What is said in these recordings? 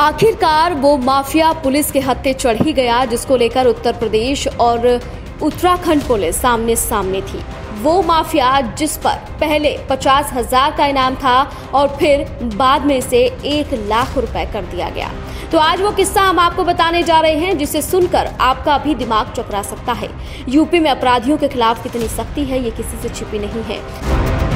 आखिरकार वो mafia police के हत्थे चढ़ ही गया, जिसको लेकर उत्तर प्रदेश और उत्तराखंड पुलिस सामने सामने थी। वो माफिया जिस पर पहले पचास हज़ार का इनाम था और फिर बाद में इसे एक लाख रुपए कर दिया गया। तो आज वो किस्सा हम आपको बताने जा रहे हैं, जिसे सुनकर आपका भी दिमाग चकरा सकता है। यूपी में अपराधियों के खिलाफ कितनी सख्ती है, ये किसी से छिपी नहीं है।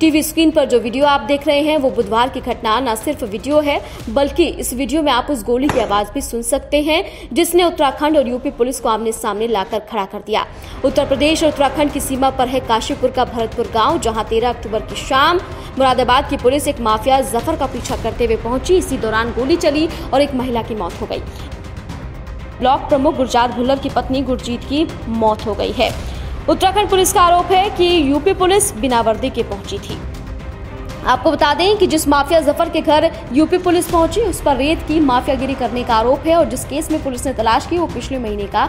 टीवी स्क्रीन पर जो वीडियो आप देख रहे हैं, वो बुधवार की घटना न सिर्फ़ वीडियो है, बल्कि इस वीडियो में आप उस गोली की आवाज़ भी सुन सकते हैं, जिसने उत्तराखंड और यूपी पुलिस को आमने सामने लाकर खड़ा कर दिया। उत्तर प्रदेश और उत्तराखंड की सीमा पर है काशीपुर का भरतपुर गाँव, जहाँ 13 अक्टूबर की शाम मुरादाबाद की पुलिस एक माफिया ज़फ़र का पीछा करते हुए पहुँची। इसी दौरान गोली चली और एक महिला की मौत हो गई। ब्लॉक प्रमुख गुरजात भुल्लर की पत्नी गुरजीत की मौत हो गई है। उत्तराखंड पुलिस का आरोप है कि यूपी पुलिस बिना वर्दी के पहुँची थी। आपको बता दें कि जिस माफिया ज़फ़र के घर यूपी पुलिस पहुँची, उस पर रेत की माफियागिरी करने का आरोप है और जिस केस में पुलिस ने तलाश की, वो पिछले महीने का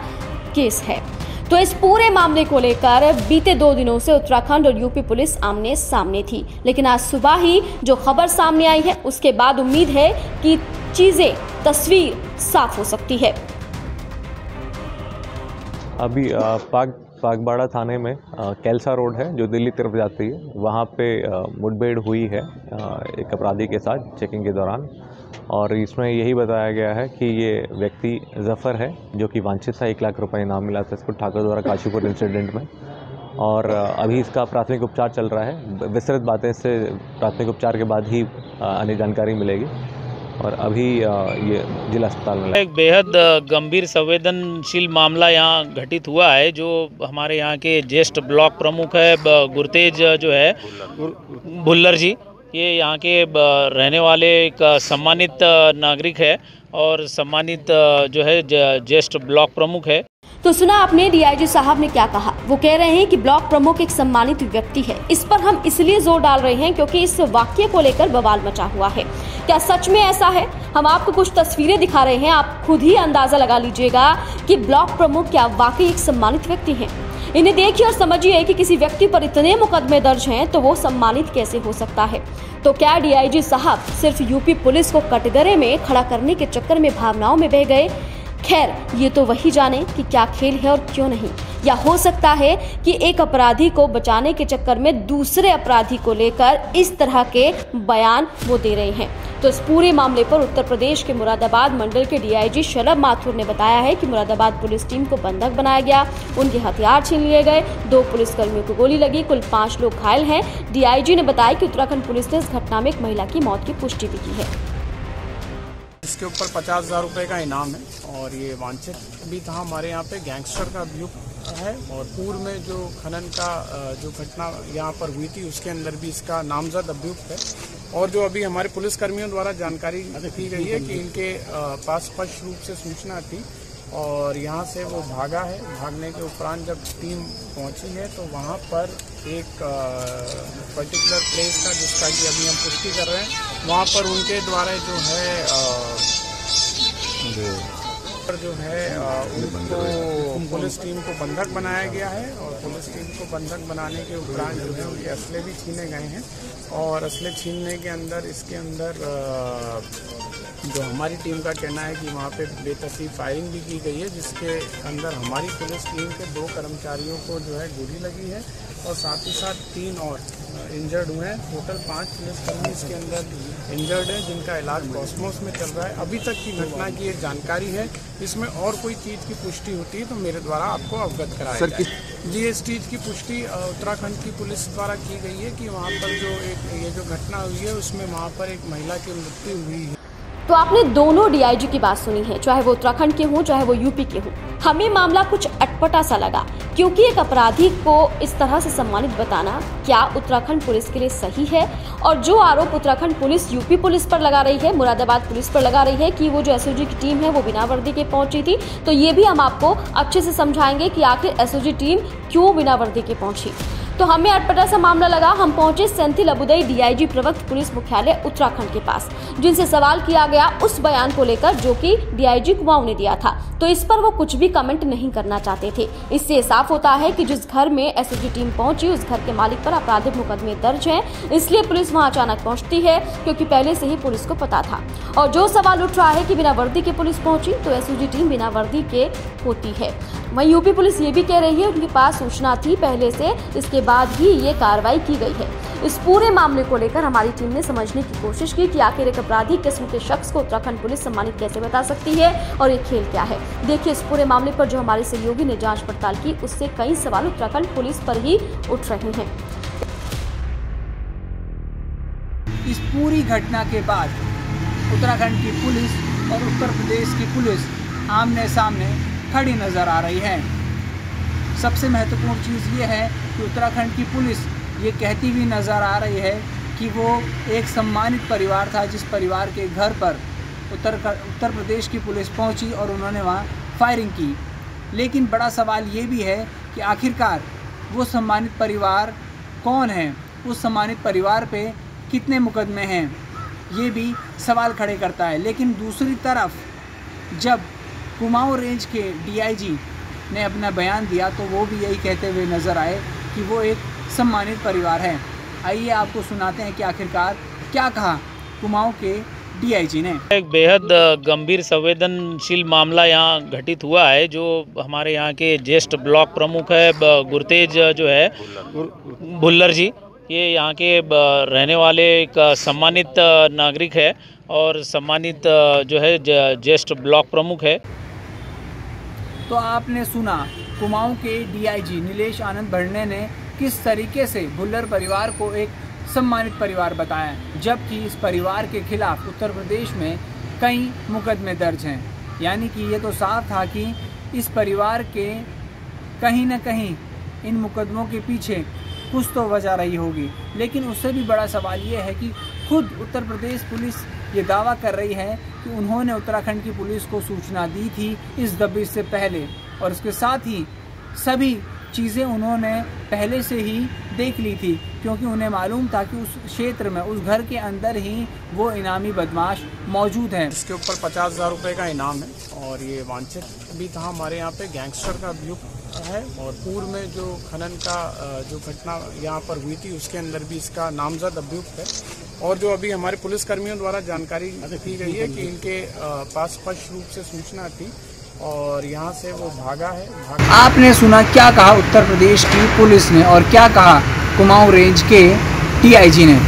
केस है। तो इस पूरे मामले को लेकर बीते दो दिनों से उत्तराखंड और यूपी पुलिस आमने सामने थी। लेकिन आज सुबह ही जो खबर सामने आई है, उसके बाद उम्मीद है कि चीज़ें, तस्वीर साफ़ हो सकती है। अभी पाक पागबाड़ा थाने में अ, कैलसा रोड है जो दिल्ली तरफ़ जाती है। वहाँ पे मुठभेड़ हुई है अ, एक अपराधी के साथ चेकिंग के दौरान। और इसमें यही बताया गया है कि ये व्यक्ति जफ़र है जो कि वांछित था एक लाख रुपए इनाम मिला था इसको ठाकुर द्वारा काशीपुर इंसिडेंट में। और अभी इसका प्राथमिक उपचार चल रहा है। विस्तृत बातें इससे प्राथमिक उपचार के बाद ही अन्य जानकारी मिलेगी। और अभी ये जिला अस्पताल में एक बेहद गंभीर संवेदनशील मामला यहाँ घटित हुआ है, जो हमारे यहाँ के ज्येष्ठ ब्लॉक प्रमुख है गुरतेज जो है, भुल्लर जी। ये यहाँ के रहने वाले एक सम्मानित नागरिक है और सम्मानित जो है ज्येष्ठ ब्लॉक प्रमुख है। तो सुना आपने डीआईजी साहब ने क्या कहा? वो कह रहे हैं कि ब्लॉक प्रमुख एक सम्मानित व्यक्ति है। इस पर हम इसलिए ज़ोर डाल रहे हैं क्योंकि इस वाक्य को लेकर बवाल मचा हुआ है। क्या सच में ऐसा है? हम आपको कुछ तस्वीरें दिखा रहे हैं। आप खुद ही अंदाज़ा लगा लीजिएगा कि ब्लॉक प्रमुख क्या वाकई एक सम्मानित व्यक्ति है। इन्हें देखिए और समझिए कि किसी व्यक्ति पर इतने मुकदमे दर्ज हैं तो वो सम्मानित कैसे हो सकता है? तो क्या डीआईजी साहब सिर्फ़ यूपी पुलिस को कटघरे में खड़ा करने के चक्कर में भावनाओं में बह गए? खैर, ये तो वही जाने कि क्या खेल है और क्यों नहीं। या हो सकता है कि एक अपराधी को बचाने के चक्कर में दूसरे अपराधी को लेकर इस तरह के बयान वो दे रहे हैं। तो इस पूरे मामले पर उत्तर प्रदेश के मुरादाबाद मंडल के डीआईजी शलभ माथुर ने बताया है कि मुरादाबाद पुलिस टीम को बंधक बनाया गया। उनके हथियार छीन लिए गए। दो पुलिसकर्मियों को गोली लगी। कुल पाँच लोग घायल हैं। डीआईजी ने बताया कि उत्तराखंड पुलिस ने इस घटना में एक महिला की मौत की पुष्टि भी की है। इसके ऊपर पचास हज़ार रुपये का इनाम है और ये वांछित भी था हमारे यहाँ पे। गैंगस्टर का अभियुक्त है और पूर्व में जो खनन का जो घटना यहाँ पर हुई थी उसके अंदर भी इसका नामजद अभियुक्त है। और जो अभी हमारे पुलिस कर्मियों द्वारा जानकारी दी गई है कि इनके पास स्पष्ट रूप से सूचना थी और यहाँ से वो भागा है। भागने के उपरांत जब टीम पहुँची है तो वहाँ पर एक पर्टिकुलर प्लेस का जिसका कि अभी हम पुष्टि कर रहे हैं वहाँ पर उनके द्वारा जो है पर जो है उनको पुलिस टीम को बंधक बनाया गया है और पुलिस टीम को बंधक बनाने के उपरांत जो है उनके असले भी छीने गए हैं और असले छीनने के अंदर इसके अंदर अ, जो हमारी टीम का कहना है कि वहाँ पे बेतसी फायरिंग भी की गई है जिसके अंदर हमारी पुलिस टीम के दो कर्मचारियों को जो है गोली लगी है और साथ ही साथ तीन और इंजर्ड हुए हैं। टोटल पाँच पुलिसकर्मी इसके अंदर इंजर्ड है जिनका इलाज कॉस्मोस में चल रहा है। अभी तक की घटना की एक जानकारी है। इसमें और कोई चीज़ की पुष्टि होती है तो मेरे द्वारा आपको अवगत कराया जाए। जी इस चीज़ की पुष्टि उत्तराखंड की पुलिस द्वारा की गई है कि वहाँ पर जो एक ये जो घटना हुई है उसमें वहाँ पर एक महिला की मृत्यु हुई है। तो आपने दोनों डीआईजी की बात सुनी है, चाहे वो उत्तराखंड के हों, चाहे वो यूपी के हों। हमें मामला कुछ अटपटा सा लगा, क्योंकि एक अपराधी को इस तरह से सम्मानित बताना क्या उत्तराखंड पुलिस के लिए सही है? और जो आरोप उत्तराखंड पुलिस यूपी पुलिस पर लगा रही है, मुरादाबाद पुलिस पर लगा रही है कि वो जो एसओजी की टीम है, वो बिना वर्दी के पहुँची थी तो ये भी हम आपको अच्छे से समझाएँगे कि आखिर एसओजी टीम क्यों बिना वर्दी के पहुँची। तो हमें अटपटा सा मामला लगा। हम पहुँचे सेंथिल अबुदई डीआईजी प्रवक्त पुलिस मुख्यालय उत्तराखंड के पास, जिनसे सवाल किया गया उस बयान को लेकर जो कि डीआईजी कुमाऊं ने दिया था। तो इस पर वो कुछ भी कमेंट नहीं करना चाहते थे। इससे साफ़ होता है कि जिस घर में एसओजी टीम पहुँची, उस घर के मालिक पर आपराधिक मुकदमे दर्ज हैं। इसलिए पुलिस वहाँ अचानक पहुँचती है, क्योंकि पहले से ही पुलिस को पता था। और जो सवाल उठ रहा है कि बिना वर्दी के पुलिस पहुँची तो एसओजी टीम बिना वर्दी के होती है। वहीं यूपी पुलिस ये भी कह रही है, उनके पास सूचना थी पहले से, इसके बाद ही ये कार्रवाई की गई है। इस पूरे मामले को लेकर हमारी टीम ने समझने की कोशिश की कि आखिर एक अपराधी किस्म के शख्स को उत्तराखंड पुलिस सम्मानित कैसे बता सकती है और ये खेल क्या है। देखिए, इस पूरे मामले पर जो हमारे सहयोगी ने जाँच पड़ताल की, उससे कई सवाल उत्तराखंड पुलिस पर ही उठ रहे हैं। इस पूरी घटना के बाद उत्तराखंड की पुलिस और उत्तर प्रदेश की पुलिस आमने सामने खड़ी नज़र आ रही है। सबसे महत्वपूर्ण चीज़ ये है कि उत्तराखंड की पुलिस ये कहती हुई नज़र आ रही है कि वो एक सम्मानित परिवार था जिस परिवार के घर पर उत्तर उत्तर प्रदेश की पुलिस पहुँची और उन्होंने वहाँ फायरिंग की। लेकिन बड़ा सवाल ये भी है कि आखिरकार वो सम्मानित परिवार कौन है? उस सम्मानित परिवार पे कितने मुकदमे हैं? ये भी सवाल खड़े करता है। लेकिन दूसरी तरफ़ जब कुमाऊँ रेंज के डीआईजी ने अपना बयान दिया तो वो भी यही कहते हुए नज़र आए कि वो एक सम्मानित परिवार है। आइए आपको सुनाते हैं कि आखिरकार क्या कहा कुमाऊँ के डीआईजी ने। एक बेहद गंभीर संवेदनशील मामला यहाँ घटित हुआ है, जो हमारे यहाँ के ज्येष्ठ ब्लॉक प्रमुख है गुरतेज जो है भुल्लर जी। ये यहाँ के रहने वाले एक सम्मानित नागरिक है और सम्मानित जो है ज्येष्ठ ब्लॉक प्रमुख है। तो आपने सुना, कुमाऊं के डीआईजी नीलेश आनंद भरने ने किस तरीके से भुल्लर परिवार को एक सम्मानित परिवार बताया, जबकि इस परिवार के खिलाफ उत्तर प्रदेश में कई मुकदमे दर्ज हैं। यानी कि ये तो साफ़ था कि इस परिवार के कहीं ना कहीं इन मुकदमों के पीछे कुछ तो वजह रही होगी। लेकिन उससे भी बड़ा सवाल ये है कि खुद उत्तर प्रदेश पुलिस ये दावा कर रही है कि उन्होंने उत्तराखंड की पुलिस को सूचना दी थी इस दबिश से पहले। और इसके साथ ही सभी चीज़ें उन्होंने पहले से ही देख ली थी, क्योंकि उन्हें मालूम था कि उस क्षेत्र में, उस घर के अंदर ही वो इनामी बदमाश मौजूद हैं। इसके ऊपर पचास हज़ार रुपये का इनाम है और ये वांछित भी था। हमारे यहाँ पे गैंगस्टर का अभियुक्त है और पूर्व में जो खनन का जो घटना यहाँ पर हुई थी, उसके अंदर भी इसका नामजद अभियुक्त है। और जो अभी हमारे पुलिस कर्मियों द्वारा जानकारी दी गई है कि इनके पास स्पष्ट रूप से सूचना थी और यहाँ से वो भागा है भागा। आपने सुना क्या कहा उत्तर प्रदेश की पुलिस ने और क्या कहा कुमाऊं रेंज के टीआईजी ने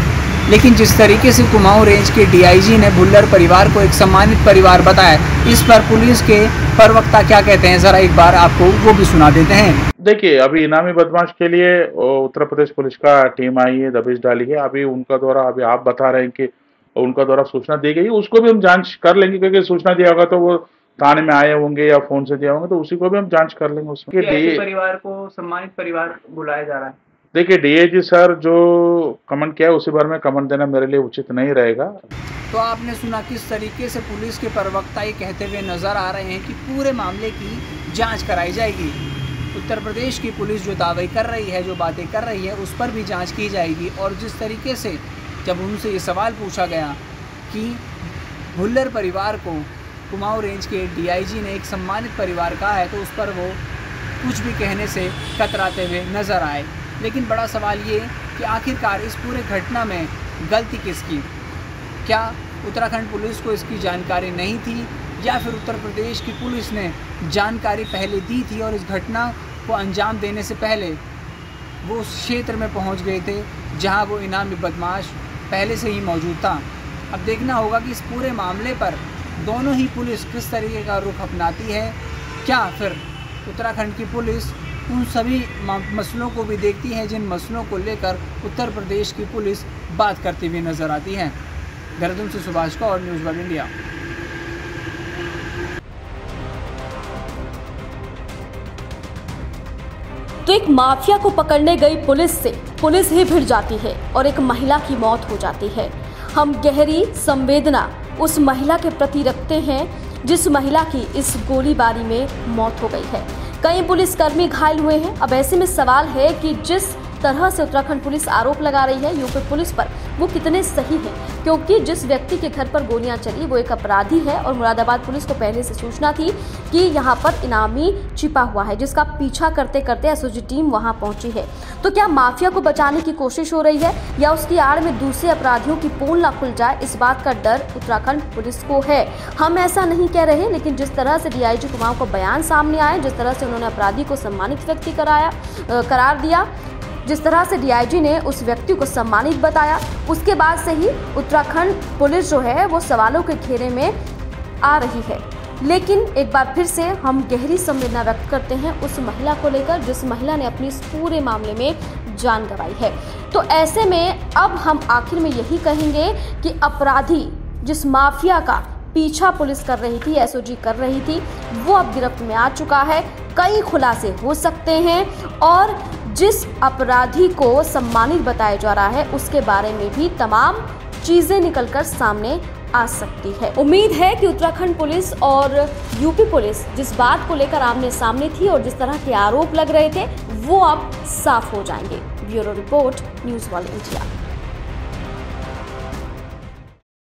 लेकिन जिस तरीके से कुमाऊं रेंज के डीआईजी ने भुल्लर परिवार को एक सम्मानित परिवार बताया इस पर पुलिस के प्रवक्ता क्या कहते हैं? जरा एक बार आपको वो भी सुना देते हैं। देखिए अभी इनामी बदमाश के लिए उत्तर प्रदेश पुलिस का टीम आई है दबिश डाली है। अभी उनका द्वारा अभी आप बता रहे हैं कि उनका द्वारा सूचना दी गई उसको भी हम जाँच कर लेंगे क्योंकि सूचना दिया होगा तो वो थाने में आए होंगे या फ़ोन से दिया होंगे तो उसी को भी हम जाँच कर लेंगे उसमें। परिवार को सम्मानित परिवार बुलाया जा रहा है। देखिए डीएजी सर जो कमेंट किया है, उसी बारे में कमेंट देना मेरे लिए उचित नहीं रहेगा। तो आपने सुना किस तरीके से पुलिस के प्रवक्ता ये कहते हुए नज़र आ रहे हैं कि पूरे मामले की जाँच कराई जाएगी। उत्तर प्रदेश की पुलिस जो दावे कर रही है, जो बातें कर रही है, उस पर भी जाँच की जाएगी। और जिस तरीके से जब उनसे ये सवाल पूछा गया कि भुल्लर परिवार को कुमाऊँ रेंज के डीआईजी ने एक सम्मानित परिवार कहा है तो उस पर वो कुछ भी कहने से कतराते हुए नज़र आए। लेकिन बड़ा सवाल ये कि आखिरकार इस पूरे घटना में गलती किसकी? क्या उत्तराखंड पुलिस को इसकी जानकारी नहीं थी या फिर उत्तर प्रदेश की पुलिस ने जानकारी पहले दी थी और इस घटना को अंजाम देने से पहले वो उस क्षेत्र में पहुँच गए थे जहाँ वो इनामी बदमाश पहले से ही मौजूद था? अब देखना होगा कि इस पूरे मामले पर दोनों ही पुलिस किस तरीके का रुख अपनाती है। क्या फिर उत्तराखंड की पुलिस उन सभी मसलों को भी देखती है, जिन मसलों को लेकर उत्तर प्रदेश की पुलिस बात करती हुई नज़र आती है। देहरादून से सुभाष का और न्यूज़ वन इंडिया। तो एक माफिया को पकड़ने गई पुलिस से, पुलिस ही भिड़ जाती है और एक महिला की मौत हो जाती है। हम गहरी संवेदना उस महिला के प्रति रखते हैं, जिस महिला की इस गोलीबारी में मौत हो गई है। कई पुलिसकर्मी घायल हुए हैं। अब ऐसे में सवाल है कि जिस तरह से उत्तराखंड पुलिस आरोप लगा रही है। यूपी पुलिस पर वो कितने सही हैं? क्योंकि जिस व्यक्ति के घर पर गोलियाँ चली, वो एक अपराधी है और मुरादाबाद पुलिस को पहले से सूचना थी कि यहाँ पर इनामी छिपा हुआ है, जिसका पीछा करते करते एसओजी टीम वहाँ पहुँची है। तो क्या माफिया को बचाने की कोशिश हो रही है या उसकी आड़ में दूसरे अपराधियों की पोल ना खुल जाए? इस बात का डर उत्तराखंड पुलिस को है। हम ऐसा नहीं कह रहे, लेकिन जिस तरह से डीआईजी कुमाऊं का बयान सामने आया, जिस तरह से उन्होंने अपराधी को सम्मानित व्यक्ति कराया करार दिया जिस तरह से डीआईजी ने उस व्यक्ति को सम्मानित बताया, उसके बाद से ही उत्तराखंड पुलिस जो है, वो सवालों के घेरे में आ रही है। लेकिन एक बार फिर से हम गहरी संवेदना व्यक्त करते हैं उस महिला को लेकर, जिस महिला ने अपनी इस पूरे मामले में जान गंवाई है। तो ऐसे में अब हम आखिर में यही कहेंगे कि अपराधी जिस माफिया का पीछा पुलिस कर रही थी एसओजी कर रही थी, वो अब गिरफ्त में आ चुका है। कई खुलासे हो सकते हैं और जिस अपराधी को सम्मानित बताया जा रहा है, उसके बारे में भी तमाम चीज़ें निकलकर सामने आ सकती है। उम्मीद है कि उत्तराखंड पुलिस और यूपी पुलिस जिस बात को लेकर आमने सामने थी और जिस तरह के आरोप लग रहे थे, वो अब साफ़ हो जाएँगे। ब्यूरो रिपोर्ट, न्यूज़ वाले इंडिया।